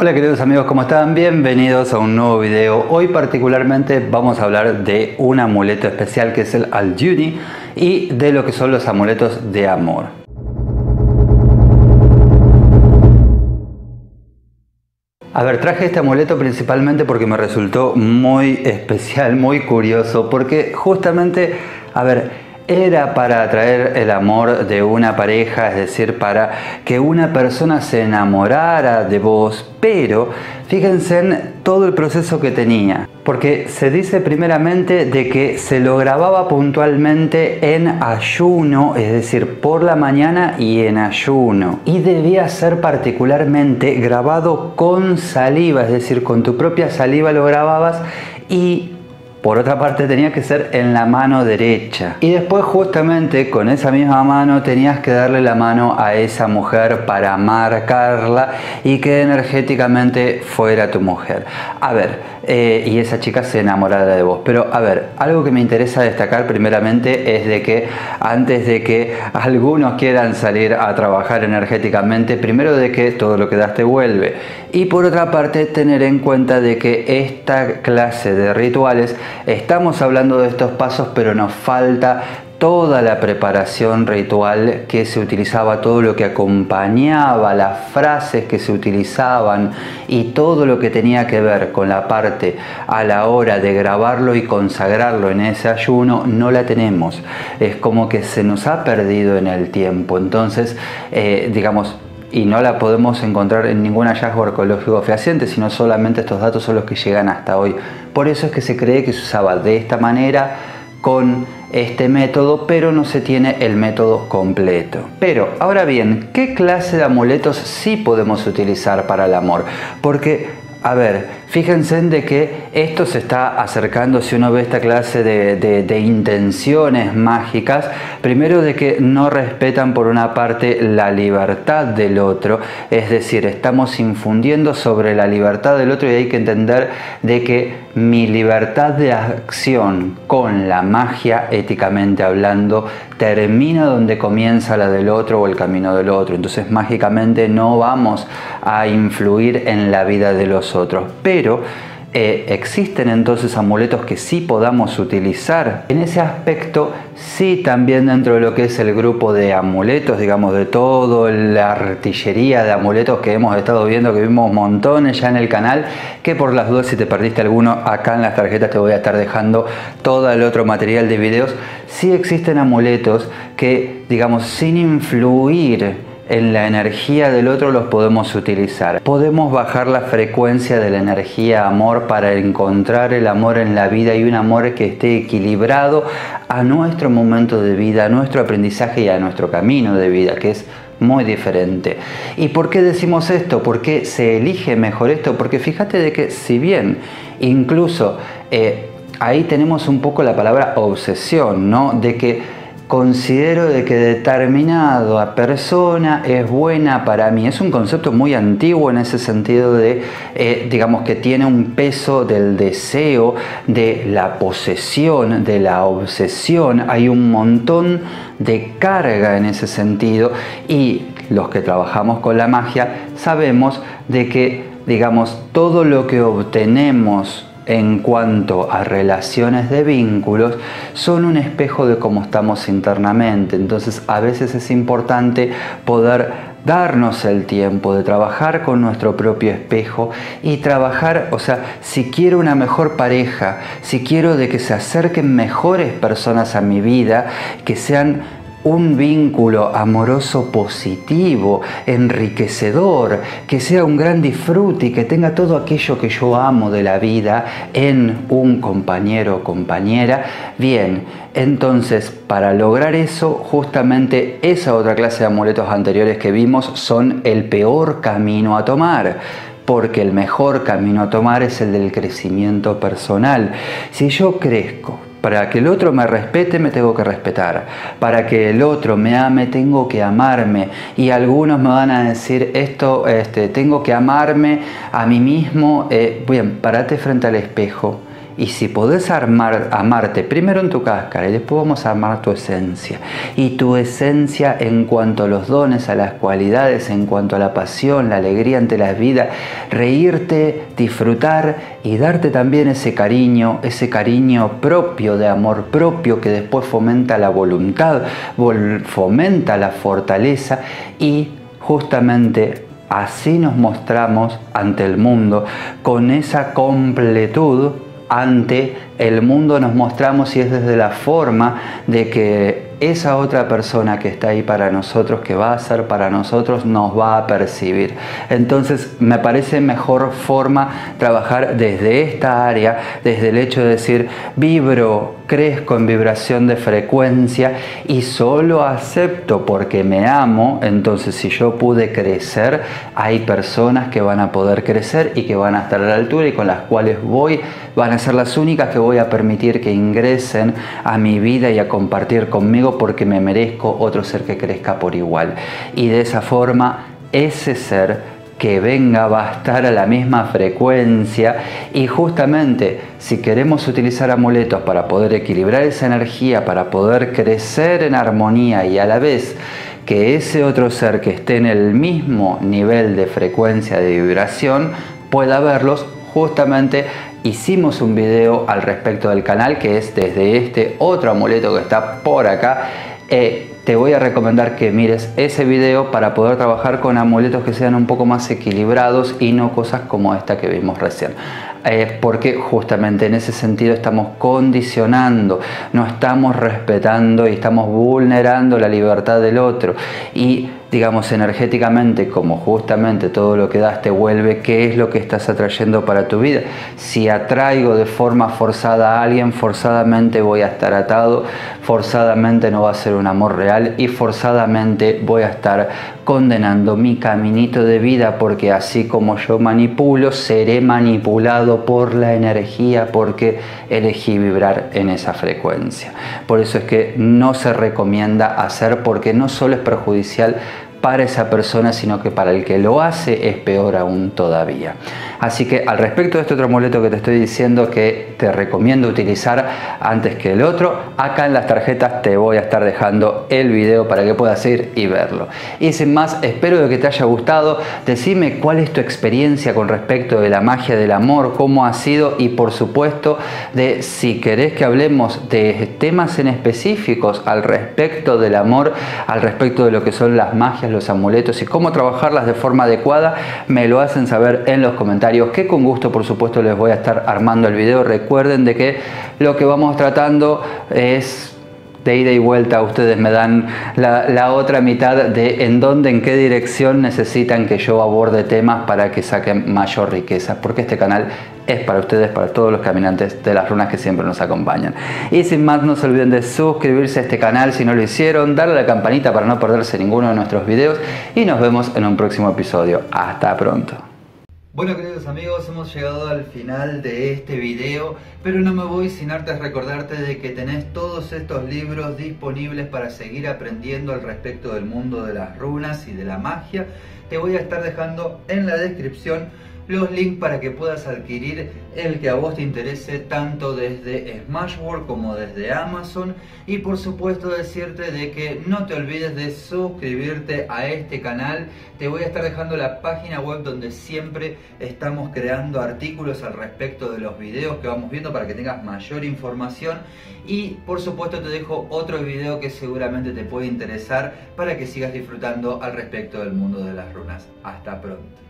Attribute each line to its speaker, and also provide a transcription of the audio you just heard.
Speaker 1: Hola queridos amigos, ¿cómo están? Bienvenidos a un nuevo video. Hoy particularmente vamos a hablar de un amuleto especial que es el Al-Juni y de lo que son los amuletos de amor. A ver, traje este amuleto principalmente porque me resultó muy especial, muy curioso, porque justamente, a ver, era para atraer el amor de una pareja, es decir, para que una persona se enamorara de vos, pero fíjense en todo el proceso que tenía, porque se dice primeramente de que se lo grababa puntualmente en ayuno, es decir, por la mañana y en ayuno, y debía ser particularmente grabado con saliva, es decir, con tu propia saliva lo grababas y por otra parte tenía que ser en la mano derecha. Y después justamente con esa misma mano tenías que darle la mano a esa mujer para marcarla y que energéticamente fuera tu mujer. A ver, eh, y esa chica se enamorara de vos. Pero a ver, algo que me interesa destacar primeramente es de que antes de que algunos quieran salir a trabajar energéticamente, primero de que todo lo que das te vuelve. Y por otra parte, tener en cuenta de que esta clase de rituales, estamos hablando de estos pasos, pero nos falta toda la preparación ritual que se utilizaba, todo lo que acompañaba, las frases que se utilizaban y todo lo que tenía que ver con la parte a la hora de grabarlo y consagrarlo en ese ayuno, no la tenemos. Es como que se nos ha perdido en el tiempo. Entonces, eh, digamos, y no la podemos encontrar en ningún hallazgo arqueológico fehaciente, sino solamente estos datos son los que llegan hasta hoy. Por eso es que se cree que se usaba de esta manera con este método, pero no se tiene el método completo. Pero, ahora bien, ¿qué clase de amuletos sí podemos utilizar para el amor? Porque, a ver, Fíjense en de que esto se está acercando, si uno ve esta clase de, intenciones mágicas, primero de que no respetan por una parte la libertad del otro, es decir, estamos infundiendo sobre la libertad del otro y hay que entender de que mi libertad de acción con la magia, éticamente hablando, termina donde comienza la del otro o el camino del otro. Entonces mágicamente no vamos a influir en la vida de los otros. Pero eh, existen entonces amuletos que sí podamos utilizar. En ese aspecto, sí también dentro de lo que es el grupo de amuletos, digamos, de toda la artillería de amuletos que hemos estado viendo, que vimos montones ya en el canal, que por las dudas si te perdiste alguno, acá en las tarjetas te voy a estar dejando todo el otro material de videos. Sí existen amuletos que, digamos, sin influir en la energía del otro los podemos utilizar. Podemos bajar la frecuencia de la energía amor para encontrar el amor en la vida y un amor que esté equilibrado a nuestro momento de vida, a nuestro aprendizaje y a nuestro camino de vida, que es muy diferente. ¿Y por qué decimos esto? ¿Por qué se elige mejor esto? Porque fíjate de que si bien incluso eh, ahí tenemos un poco la palabra obsesión, ¿no? De que considero de que determinada persona es buena para mí. Es un concepto muy antiguo en ese sentido de, eh, digamos, que tiene un peso del deseo, de la posesión, de la obsesión. Hay un montón de carga en ese sentido y los que trabajamos con la magia sabemos de que, digamos, todo lo que obtenemos en cuanto a relaciones de vínculos son un espejo de cómo estamos internamente. Entonces a veces es importante poder darnos el tiempo de trabajar con nuestro propio espejo y trabajar, o sea, si quiero una mejor pareja, si quiero de que se acerquen mejores personas a mi vida, que sean un vínculo amoroso positivo, enriquecedor, que sea un gran disfrute y que tenga todo aquello que yo amo de la vida en un compañero o compañera. Bien, entonces para lograr eso, justamente esa otra clase de amuletos anteriores que vimos son el peor camino a tomar porque el mejor camino a tomar es el del crecimiento personal. Si yo crezco, para que el otro me respete, me tengo que respetar. Para que el otro me ame, tengo que amarme. Y algunos me van a decir esto, este, tengo que amarme a mí mismo. Eh, bien, parate frente al espejo Y si podés armar, amarte primero en tu cáscara y después vamos a armar tu esencia. Y tu esencia en cuanto a los dones, a las cualidades, en cuanto a la pasión, la alegría ante la vida, reírte, disfrutar y darte también ese cariño, ese cariño propio de amor propio que después fomenta la voluntad, fomenta la fortaleza y justamente así nos mostramos ante el mundo con esa completud ante el mundo nos mostramos y es desde la forma de que esa otra persona que está ahí para nosotros, que va a ser para nosotros, nos va a percibir. Entonces me parece mejor forma trabajar desde esta área, desde el hecho de decir, vibro, crezco en vibración de frecuencia y solo acepto porque me amo, entonces si yo pude crecer, hay personas que van a poder crecer y que van a estar a la altura y con las cuales voy, van a ser las únicas que voy a permitir que ingresen a mi vida y a compartir conmigo porque me merezco otro ser que crezca por igual. Y de esa forma, ese ser que venga va a estar a la misma frecuencia y justamente si queremos utilizar amuletos para poder equilibrar esa energía, para poder crecer en armonía y a la vez que ese otro ser que esté en el mismo nivel de frecuencia de vibración pueda verlos, justamente hicimos un video al respecto del canal que es desde este otro amuleto que está por acá. Eh, te voy a recomendar que mires ese video para poder trabajar con amuletos que sean un poco más equilibrados y no cosas como esta que vimos recién. Eh, porque justamente en ese sentido estamos condicionando, no estamos respetando y estamos vulnerando la libertad del otro. Y digamos, energéticamente, como justamente todo lo que das te vuelve, qué es lo que estás atrayendo para tu vida. Si atraigo de forma forzada a alguien, forzadamente voy a estar atado, forzadamente no va a ser un amor real y forzadamente voy a estar condenando mi caminito de vida porque así como yo manipulo, seré manipulado por la energía porque elegí vibrar en esa frecuencia. Por eso es que no se recomienda hacer porque no solo es perjudicial para esa persona, sino que para el que lo hace es peor aún todavía. Así que al respecto de este otro amuleto que te estoy diciendo que te recomiendo utilizar antes que el otro, acá en las tarjetas te voy a estar dejando el video para que puedas ir y verlo. Y sin más, espero que te haya gustado. Decime cuál es tu experiencia con respecto de la magia del amor, cómo ha sido y por supuesto de si querés que hablemos de temas en específicos al respecto del amor, al respecto de lo que son las magias, los amuletos y cómo trabajarlas de forma adecuada, me lo hacen saber en los comentarios que con gusto por supuesto les voy a estar armando el video. Recuerden de que lo que vamos tratando es de ida y vuelta ustedes me dan la, otra mitad de en dónde, en qué dirección necesitan que yo aborde temas para que saquen mayor riqueza, porque este canal es para ustedes, para todos los caminantes de las runas que siempre nos acompañan. Y sin más, no se olviden de suscribirse a este canal si no lo hicieron, darle a la campanita para no perderse ninguno de nuestros videos y nos vemos en un próximo episodio. Hasta pronto. Bueno queridos amigos, hemos llegado al final de este video, pero no me voy sin antes recordarte de que tenés todos estos libros disponibles para seguir aprendiendo al respecto del mundo de las runas y de la magia. Te voy a estar dejando en la descripción los links para que puedas adquirir el que a vos te interese tanto desde Smashworld como desde Amazon. Y por supuesto decirte de que no te olvides de suscribirte a este canal. Te voy a estar dejando la página web donde siempre estamos creando artículos al respecto de los videos que vamos viendo para que tengas mayor información. Y por supuesto te dejo otro video que seguramente te puede interesar para que sigas disfrutando al respecto del mundo de las runas. Hasta pronto